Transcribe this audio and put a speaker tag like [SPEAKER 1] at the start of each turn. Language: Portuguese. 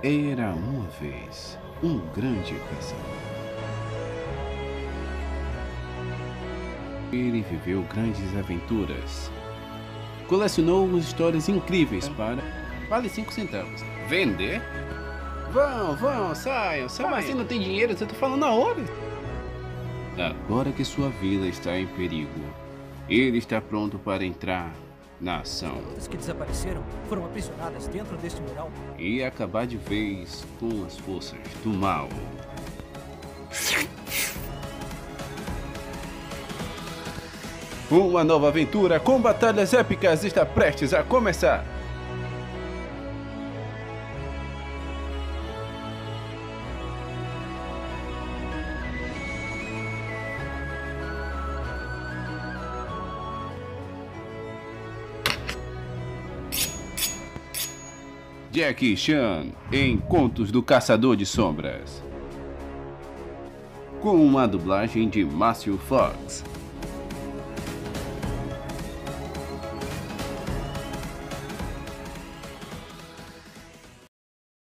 [SPEAKER 1] Era uma vez um grande caçador. Ele viveu grandes aventuras. Colecionou histórias incríveis para. Vale 5 centavos. Vender? Vão, vão, saiam, saiam. Mas você não tem dinheiro, você tá falando na hora. Agora que sua vila está em perigo, ele está pronto para entrar na ação
[SPEAKER 2] As que desapareceram foram aprisionadas dentro deste mural.
[SPEAKER 1] e acabar de vez com as forças do mal. Uma nova aventura com batalhas épicas está prestes a começar. Jackie Chan em Contos do Caçador de Sombras. Com uma dublagem de Márcio Fox.